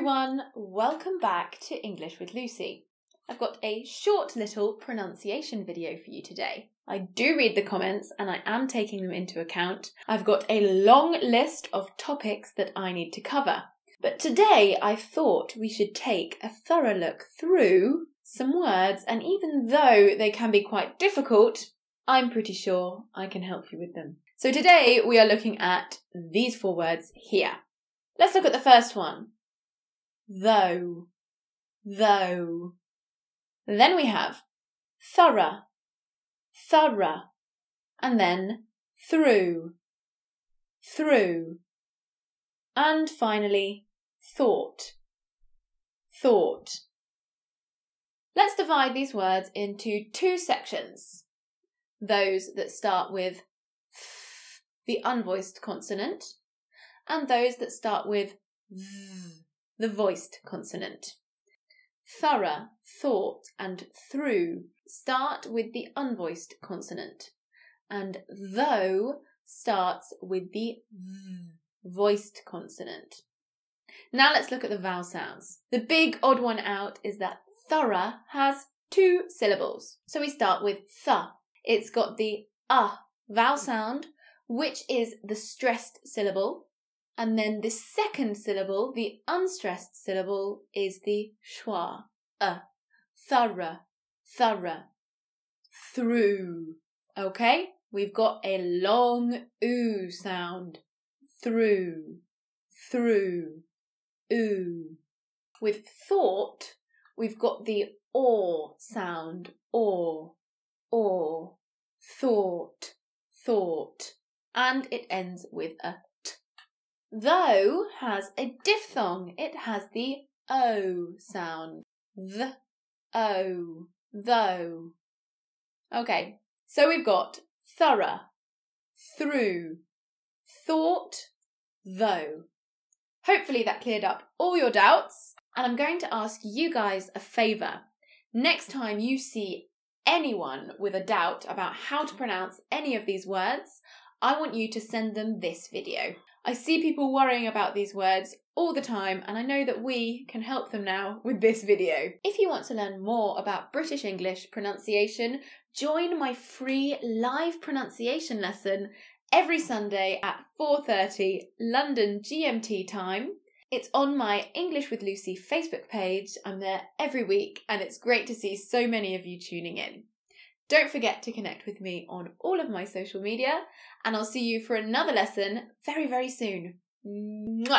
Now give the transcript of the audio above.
everyone, welcome back to English with Lucy. I've got a short little pronunciation video for you today. I do read the comments and I am taking them into account. I've got a long list of topics that I need to cover. But today I thought we should take a thorough look through some words, and even though they can be quite difficult, I'm pretty sure I can help you with them. So today we are looking at these four words here. Let's look at the first one. Though. Though. Then we have thorough, thorough, and then through, through, and finally thought, thought. Let's divide these words into two sections. Those that start with the unvoiced consonant, and those that start with th, the voiced consonant. Thorough, thought, and through start with the unvoiced consonant, and though starts with the voiced consonant. Now let's look at the vowel sounds. The big odd one out is that thorough has two syllables. So we start with th. It's got the uh vowel sound, which is the stressed syllable, and then the second syllable, the unstressed syllable, is the schwa. Uh, thorough, thorough, through. Okay? We've got a long oo sound. Through, through, oo. With thought, we've got the or sound. Or, or, thought, thought. And it ends with a Though has a diphthong. It has the O sound. The O. Though. Okay, so we've got thorough, through, thought, though. Hopefully that cleared up all your doubts. And I'm going to ask you guys a favour. Next time you see anyone with a doubt about how to pronounce any of these words, I want you to send them this video. I see people worrying about these words all the time, and I know that we can help them now with this video. If you want to learn more about British English pronunciation, join my free live pronunciation lesson every Sunday at 4:30 London GMT time. It's on my English with Lucy Facebook page. I'm there every week and it's great to see so many of you tuning in. Don't forget to connect with me on all of my social media, and I'll see you for another lesson very, very soon. Mwah!